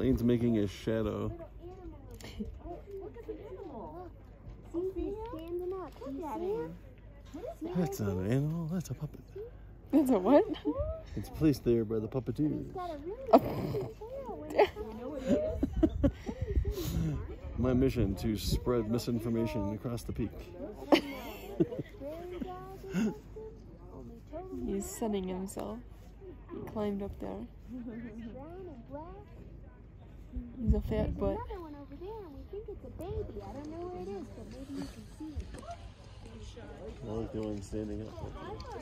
Lane's making a shadow. Look at animal. See, he's standing up. Look at him. That's not an animal, that's a puppet. That's a what? It's placed there by the puppeteers. Got a really pretty tail. when it comes My mission to spread misinformation across the peak. to prairie dog or something. Only totally He's sunning himself. He climbed up there. another one over there, and we think it's a baby. I don't know where it is, but maybe you can see it. I like the one standing up.